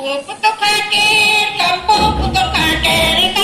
Puto kadir, kampo puto kadir,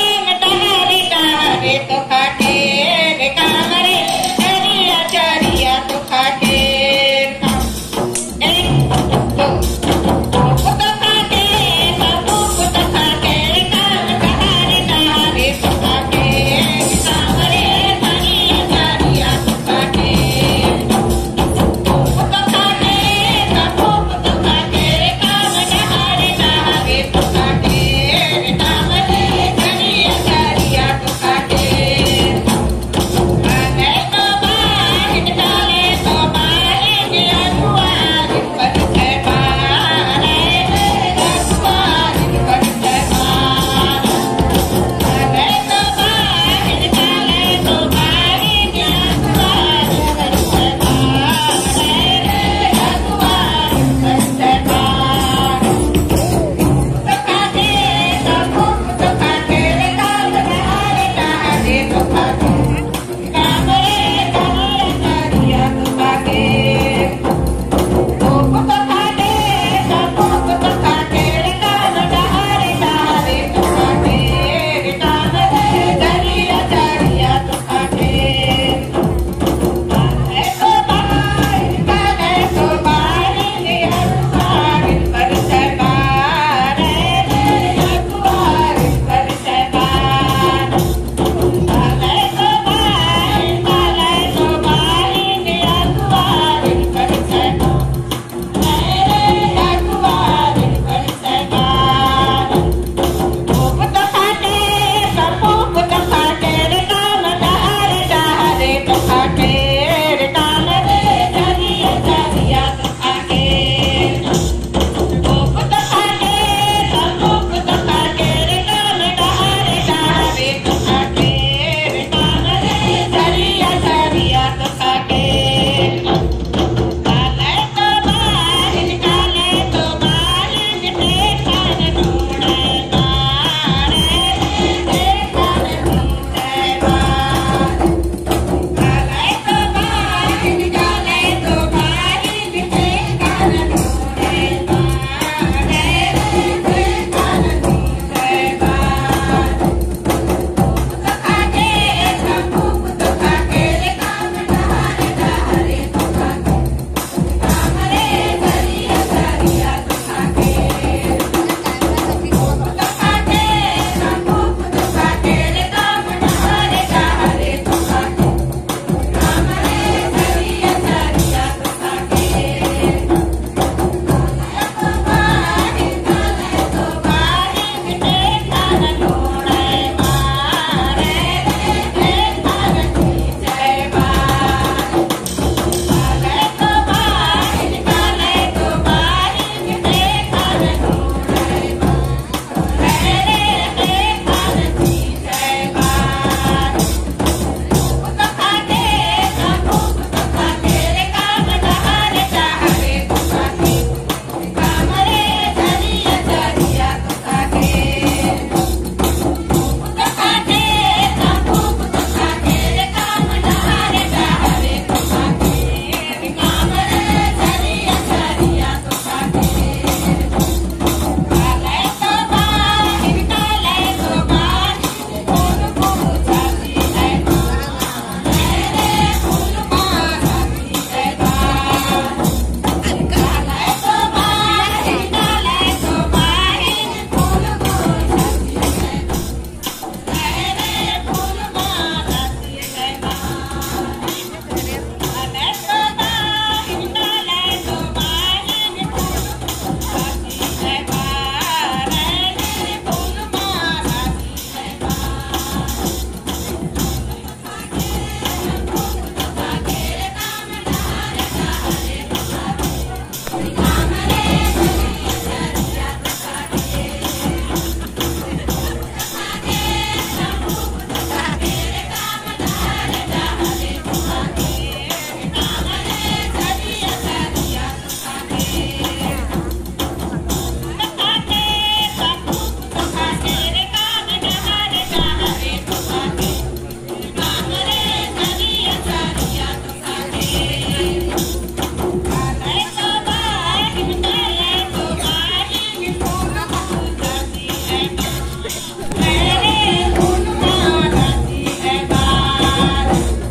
Claro.